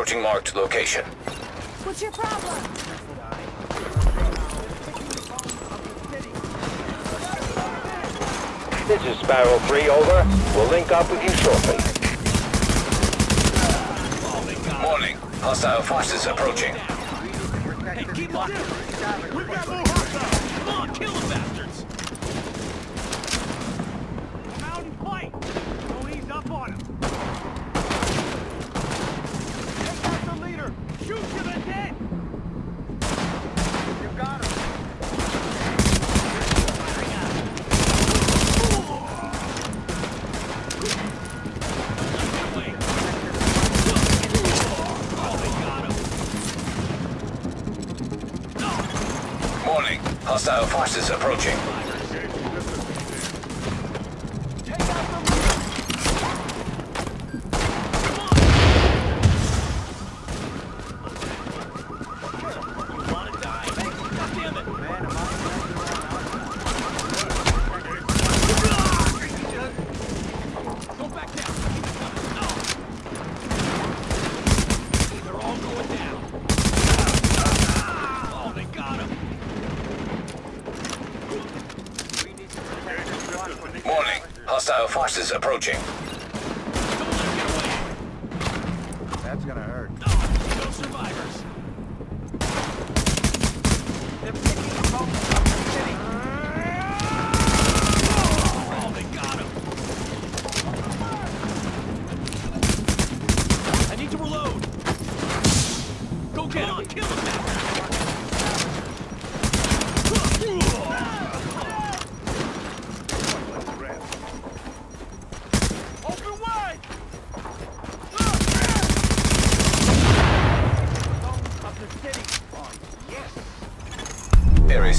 approaching marked location. What's your problem? This is Sparrow 3, over. We'll link up with you shortly. Warning. Hostile forces approaching. Hey, Hostile forces approaching.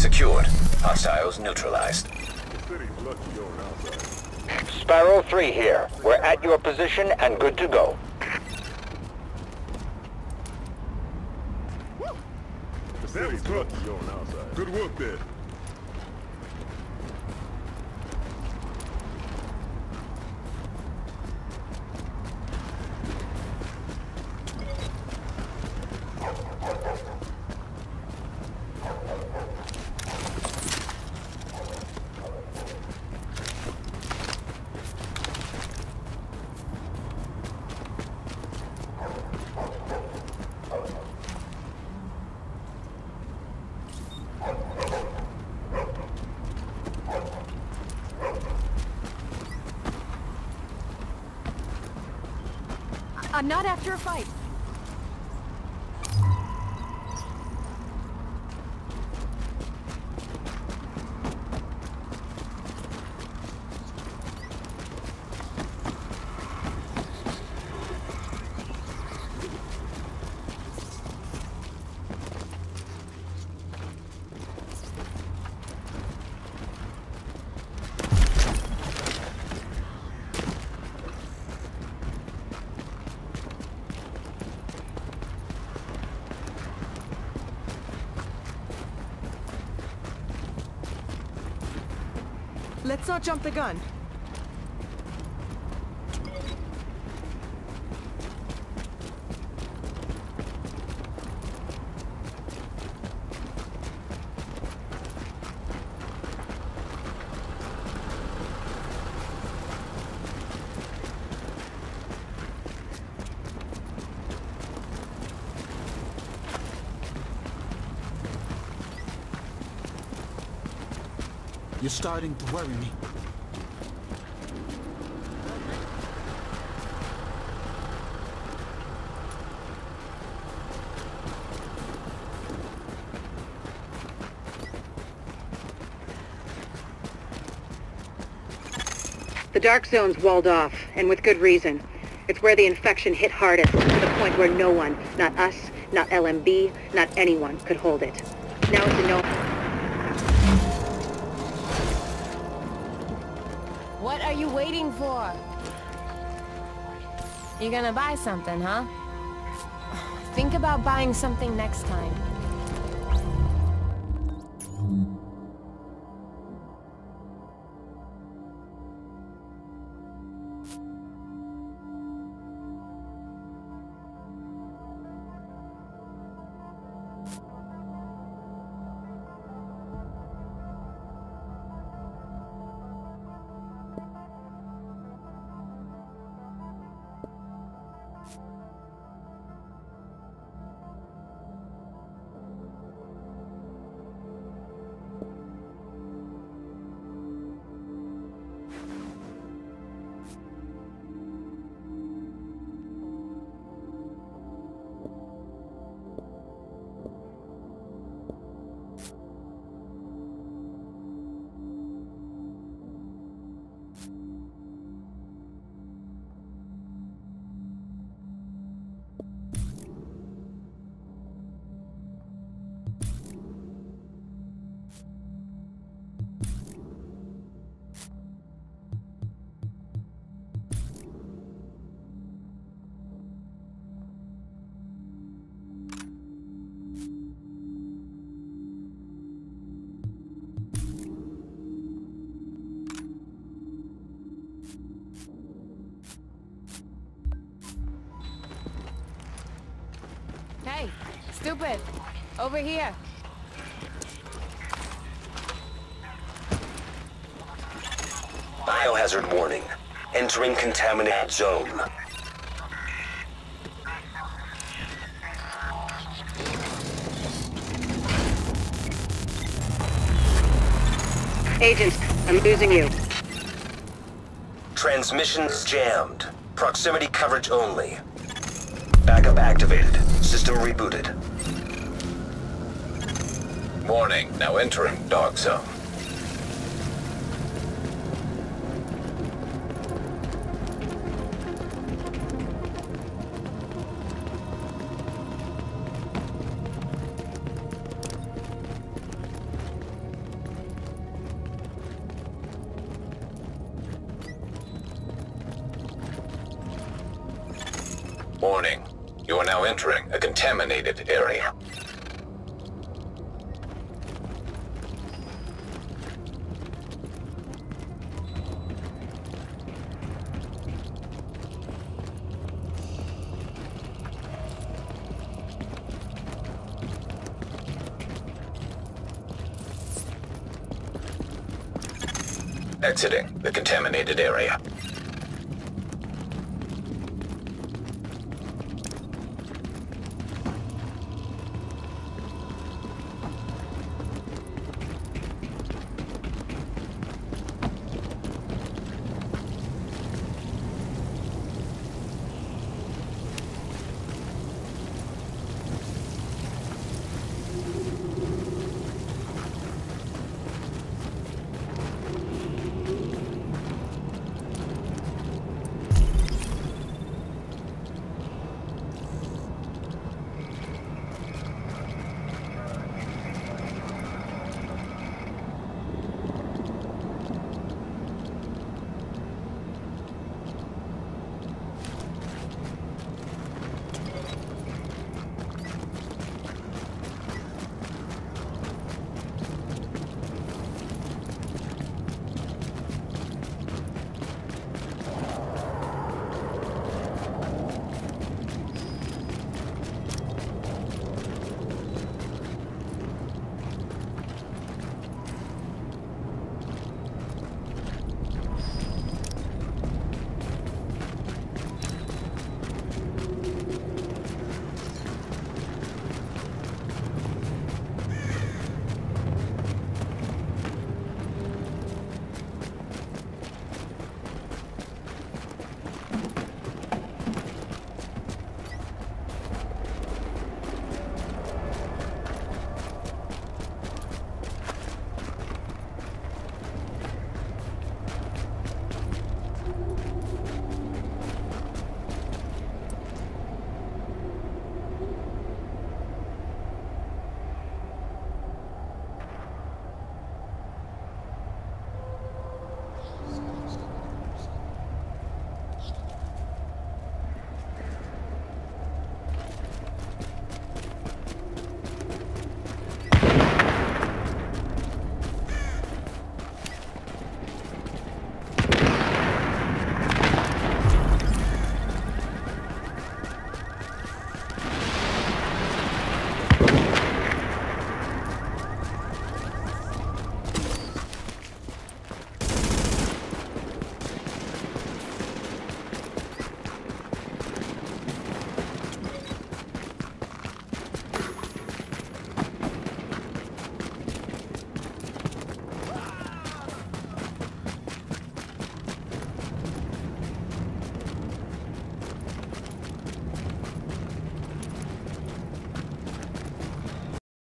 Secured. Hostiles neutralized. Sparrow 3 here. We're at your position and good to go. The city's lucky on our side. Good work there. Not after a fight. Let's not jump the gun. You're starting to worry me. The Dark Zone's walled off, and with good reason. It's where the infection hit hardest, to the point where no one, not us, not LMB, not anyone, could hold it. Now it's a no... you waiting for? You gonna buy something, huh? Think about buying something next time. Hey, stupid. Over here. Biohazard warning. Entering contaminated zone. Agent, I'm losing you. Transmissions jammed. Proximity coverage only. Backup activated. System rebooted. Warning, now entering Dark Zone. Warning, you are now entering a contaminated area. Exiting the contaminated area.